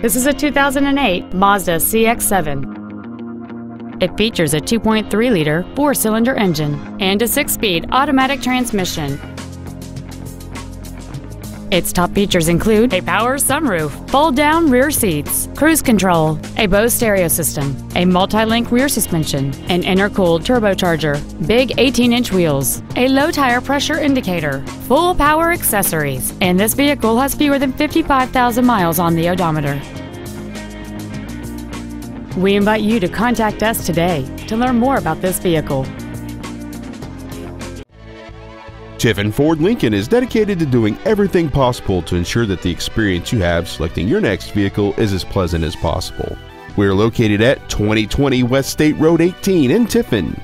This is a 2008 Mazda CX-7. It features a 2.3-liter four-cylinder engine and a six-speed automatic transmission. Its top features include a power sunroof, fold-down rear seats, cruise control, a Bose stereo system, a multi-link rear suspension, an intercooled turbocharger, big 18-inch wheels, a low tire pressure indicator, full power accessories, and this vehicle has fewer than 55,000 miles on the odometer. We invite you to contact us today to learn more about this vehicle. Tiffin Ford Lincoln is dedicated to doing everything possible to ensure that the experience you have selecting your next vehicle is as pleasant as possible. We are located at 2020 West State Road 18 in Tiffin.